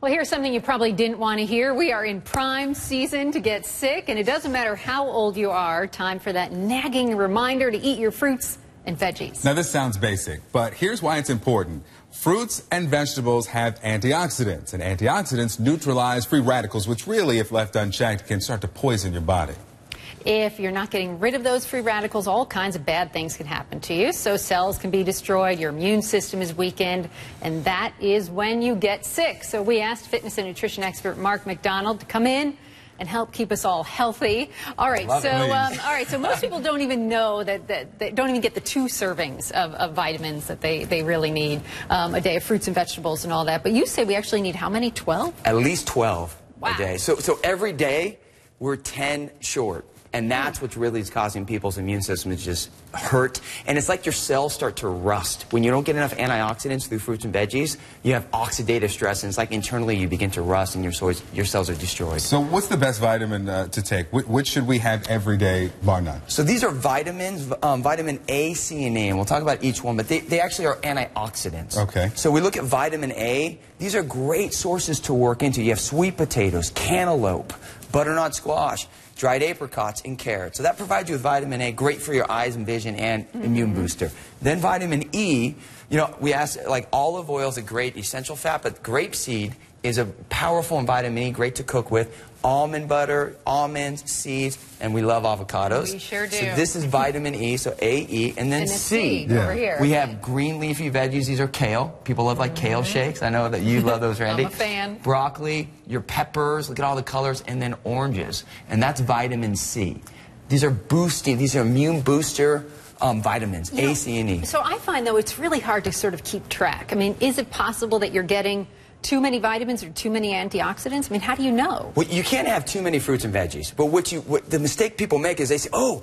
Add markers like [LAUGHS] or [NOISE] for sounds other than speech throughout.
Well, here's something you probably didn't want to hear. We are in prime season to get sick, and it doesn't matter how old you are. Time for that nagging reminder to eat your fruits and veggies. Now, this sounds basic, but here's why it's important. Fruits and vegetables have antioxidants, and antioxidants neutralize free radicals, which really, if left unchecked, can start to poison your body. If you're not getting rid of those free radicals, all kinds of bad things can happen to you. So cells can be destroyed, your immune system is weakened, and that is when you get sick. So we asked fitness and nutrition expert Mark Macdonald to come in and help keep us all healthy. All right, so um, all right, so most people don't even know that, that they don't even get the two servings of, of vitamins that they, they really need um, a day of fruits and vegetables and all that. But you say we actually need how many? 12? At least 12 Wow. a day. So, so every day we're 10 short. And that's what really is causing people's immune system to just hurt. And it's like your cells start to rust. When you don't get enough antioxidants through fruits and veggies, you have oxidative stress. And it's like internally you begin to rust and your, cells- your cells are destroyed. So, what's the best vitamin uh, to take? Wh- which should we have every day, bar none? So these are vitamins, um, vitamin A, C, and E, and we'll talk about each one, but they, they actually are antioxidants. Okay. So we look at vitamin A. These are great sources to work into. You have sweet potatoes, cantaloupe, butternut squash, dried apricots, and carrots. So that provides you with vitamin A, great for your eyes and vision and mm-hmm. immune booster. Then vitamin E, you know, we ask, like olive oil is a great essential fat, but grapeseed is a powerful in vitamin E, great to cook with. Almond butter, almonds, seeds, and we love avocados. We sure So do. this is vitamin E, so A, E, and then And it's C. C over here. We have green leafy veggies. These are kale. People love like kale shakes. I know that you love those, [LAUGHS] Randi. Mm-hmm. I'm a fan. Broccoli, your peppers. Look at all the colors, and then oranges, and that's vitamin C. These are boosting. These are immune booster um, vitamins. You know, A, C, and E. So I find, though, it's really hard to sort of keep track. I mean, is it possible that you're getting too many vitamins or too many antioxidants? I mean, how do you know? Well, you can't have too many fruits and veggies. But what you, what, the mistake people make is they say, oh,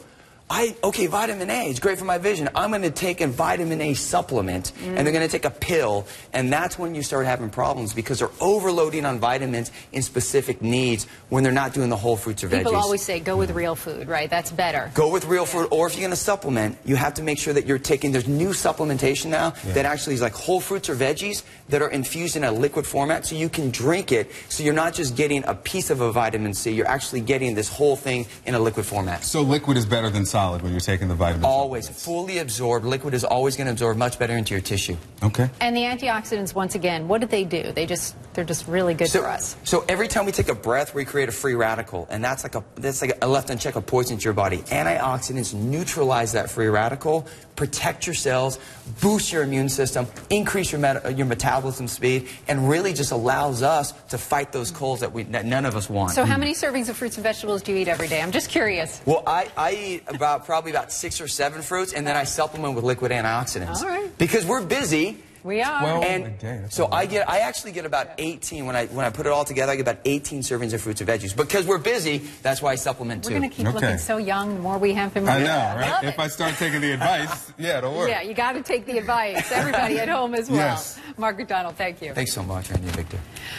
I, okay, vitamin A is great for my vision. I'm going to take a vitamin A supplement, and they're going to take a pill, and that's when you start having problems because they're overloading on vitamins in specific needs when they're not doing the whole fruits or veggies. People always say go with real food, right? That's better. Go with real food, or if you're going to supplement, you have to make sure that you're taking. There's new supplementation now that actually is like whole fruits or veggies that are infused in a liquid format, so you can drink it. So you're not just getting a piece of a vitamin C, you're actually getting this whole thing in a liquid format. So, liquid is better than solid when you're taking the vitamin. Always fully absorbed. Liquid is always going to absorb much better into your tissue. Okay. And the antioxidants, once again, what do they do? They just they're just really good So, for us. so every time we take a breath, we create a free radical, and that's like a that's like a left unchecked a poison to your body. Antioxidants neutralize that free radical, protect your cells, boost your immune system, increase your meta, your metabolism speed, and really just allows us to fight those colds that we that none of us want. So how many servings of fruits and vegetables do you eat every day? I'm just curious. well, I, I eat about probably about six or seven fruits, and then I supplement with liquid antioxidants. All right. Because we're busy. We are. Well- And day, so. I get, I actually get about 18 when I when I put it all together. I get about 18 servings of fruits and veggies because we're busy. That's why I supplement We're going to keep Okay. looking so young the more we have him. I know, Love right? it. If I start taking the advice, [LAUGHS] yeah, it'll work. Yeah, you got to take the advice. Everybody at home as well. Yes. Mark Macdonald, thank you. Thanks so much, Randi and Victor.